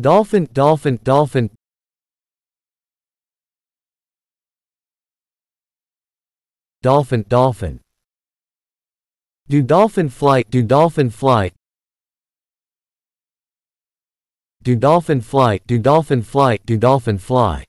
Dolphin, dolphin, dolphin. Dolphin, dolphin. Do dolphin fly, do dolphin fly. Do dolphin fly, do dolphin fly, do dolphin fly.